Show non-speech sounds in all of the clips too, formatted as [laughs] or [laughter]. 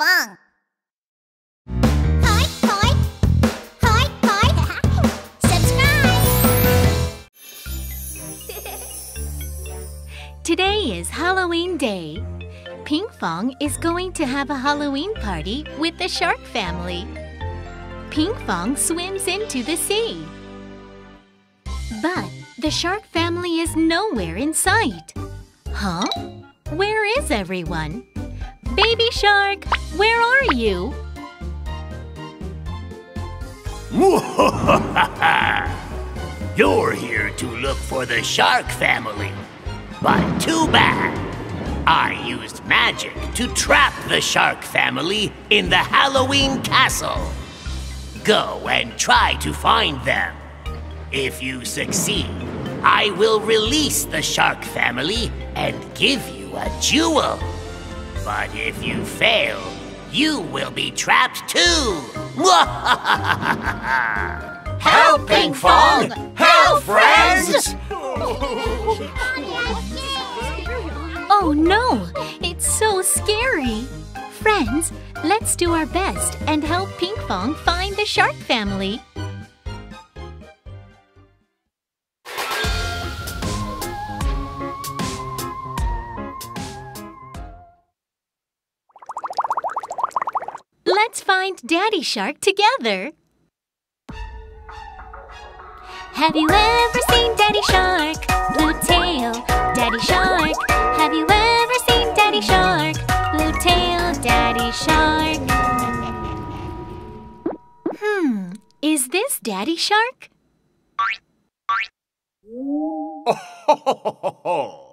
Fong. [laughs] [laughs] Today is Halloween Day. Pinkfong is going to have a Halloween party with the shark family. Pinkfong swims into the sea. But the shark family is nowhere in sight. Huh? Where is everyone? Baby shark, where are you? [laughs] You're here to look for the shark family. But too bad. I used magic to trap the shark family in the Halloween castle. Go and try to find them. If you succeed, I will release the shark family and give you a jewel. But if you fail, you will be trapped too. [laughs] Help, Pinkfong! Help, friends! Oh no, it's so scary. Friends, let's do our best and help Pinkfong find the shark family. Find Daddy Shark together. Have you ever seen Daddy Shark? Blue tail, Daddy Shark. Have you ever seen Daddy Shark? Blue tail, Daddy Shark. Hmm, is this Daddy Shark? Oh,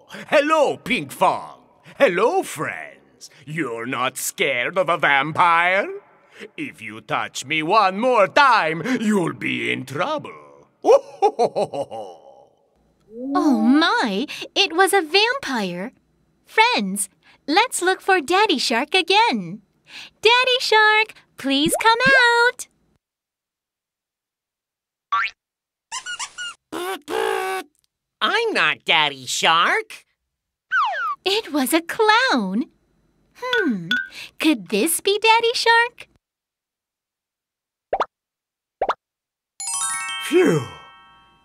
[laughs] hello, Pinkfong. Hello, friends. You're not scared of a vampire? If you touch me one more time, you'll be in trouble. [laughs] Oh my, it was a vampire. Friends, let's look for Daddy Shark again. Daddy Shark, please come out. [laughs] I'm not Daddy Shark. It was a clown. Hmm, could this be Daddy Shark? Phew!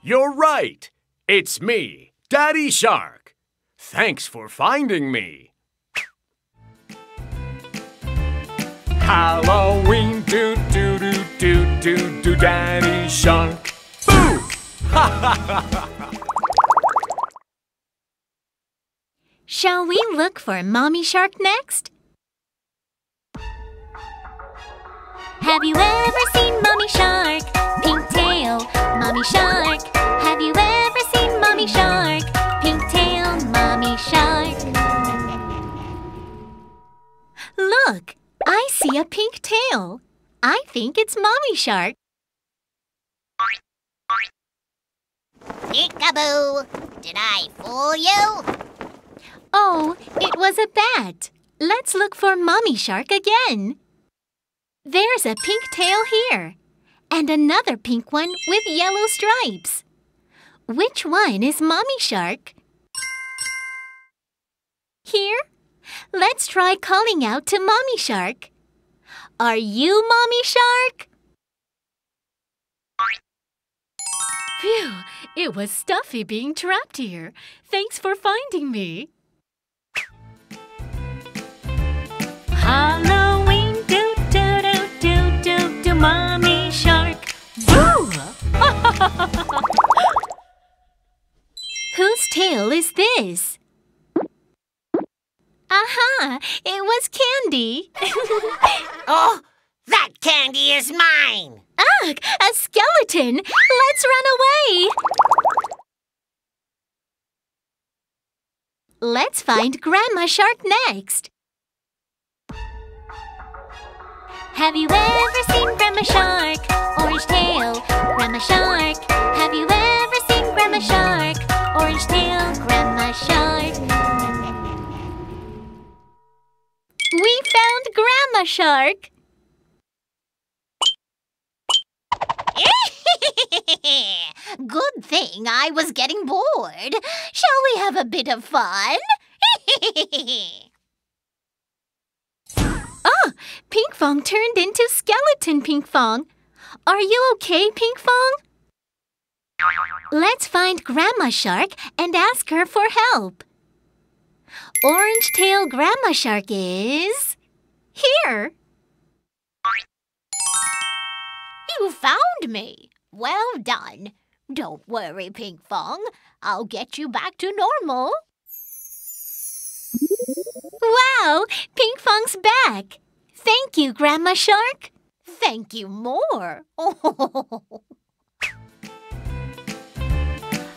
You're right. It's me, Daddy Shark. Thanks for finding me. Halloween, do do do do do do, Daddy Shark. Boo! [laughs] Shall we look for Mommy Shark next? Have you ever seen Mommy Shark? Pink tail, Mommy Shark. Have you ever seen Mommy Shark? Pink tail, Mommy Shark. Look, I see a pink tail. I think it's Mommy Shark. Peekaboo. Did I fool you? Oh, it was a bat. Let's look for Mommy Shark again. There's a pink tail here, and another pink one with yellow stripes. Which one is Mommy Shark? Here? Let's try calling out to Mommy Shark. Are you Mommy Shark? Phew, it was stuffy being trapped here. Thanks for finding me. Halloween, do do do do do do, Mommy! [laughs] Whose tail is this? Aha! It was Candy. [laughs] Oh, that candy is mine. Ugh! A skeleton! Let's run away! Let's find Grandma Shark next. Have you ever seen Grandma Shark? Orange tail, Grandma Shark. Have you ever seen Grandma Shark? Orange tail, Grandma Shark. We found Grandma Shark. [laughs] Good thing I was getting bored. Shall we have a bit of fun? [laughs] Ah, Pinkfong turned into skeleton Pinkfong. Are you okay, Pinkfong? Let's find Grandma Shark and ask her for help. Orange tail Grandma Shark is here. You found me. Well done. Don't worry, Pinkfong. I'll get you back to normal. Wow, Pinkfong's back. Thank you, Grandma Shark. Thank you more. [laughs]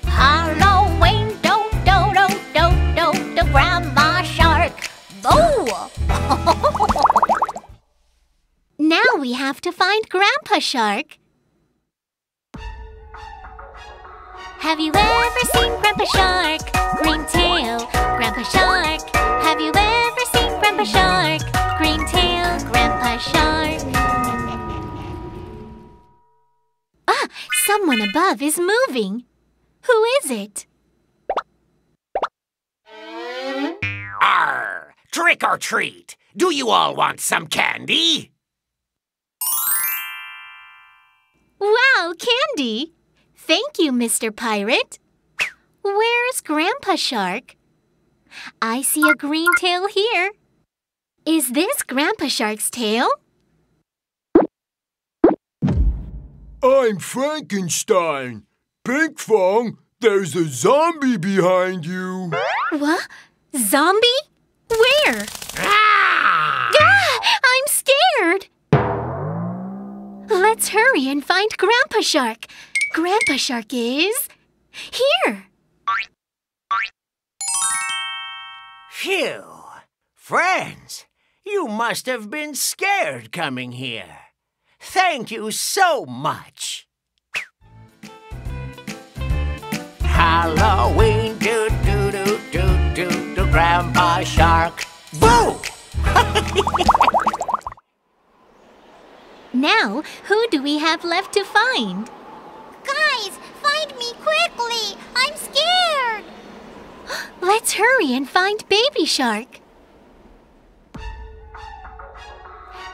Halloween, do do do do do do, Grandma Shark. Boo! [laughs] Now we have to find Grandpa Shark. Have you ever seen Grandpa Shark? Green tail, Grandpa Shark. Above is moving. Who is it? Arr! Trick or treat! Do you all want some candy? Wow, candy! Thank you, Mr. Pirate. Where's Grandpa Shark? I see a green tail here. Is this Grandpa Shark's tail? I'm Frankenstein. Pinkfong, there's a zombie behind you. What? Zombie? Where? Ah! Ah, I'm scared! Let's hurry and find Grandpa Shark. Grandpa Shark is here. Phew! Friends, you must have been scared coming here. Thank you so much. Halloween, do do do do do do, Grandpa Shark. Boo! [laughs] Now, who do we have left to find? Guys, find me quickly. I'm scared. [gasps] Let's hurry and find Baby Shark.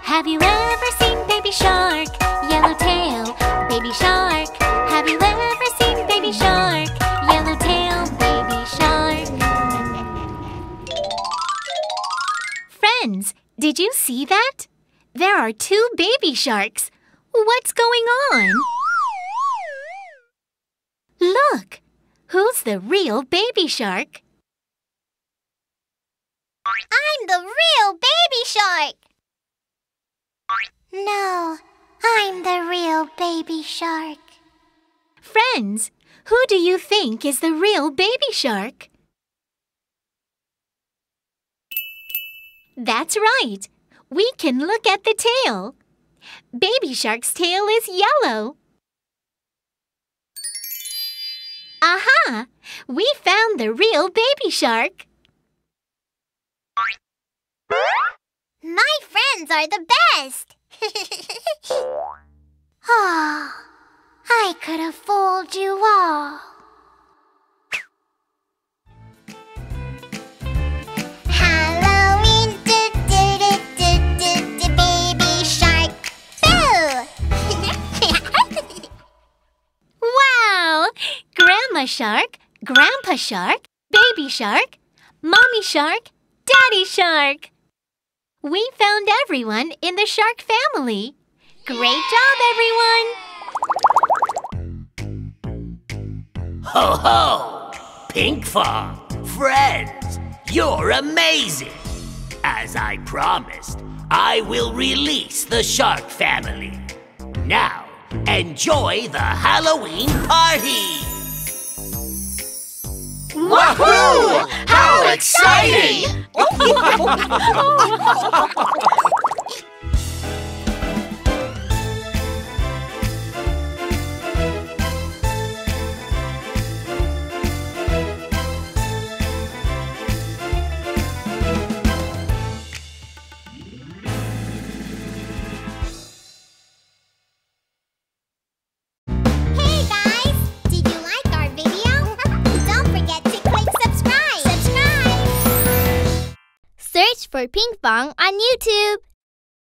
Have you ever seen Baby Shark? Yellowtail, Baby Shark. Have you ever seen Baby Shark? yellow tail, Baby Shark. Friends, did you see that? There are two baby sharks. What's going on? Look! Who's the real baby shark? I'm the real baby shark. No, I'm the real baby shark. Friends, who do you think is the real baby shark? That's right. We can look at the tail. Baby shark's tail is yellow. Aha! We found the real baby shark. My friends are the best. Oh, [laughs] I could have fooled you all. Halloween, baby shark. Boo! [laughs] Wow! Grandma shark, Grandpa shark, Baby shark, Mommy shark, Daddy shark. We found everyone in the shark family. Great job, everyone! Ho ho! Pinkfong, friends, you're amazing! As I promised, I will release the shark family. Now, enjoy the Halloween party! Exciting! [laughs] [laughs] Pong on YouTube.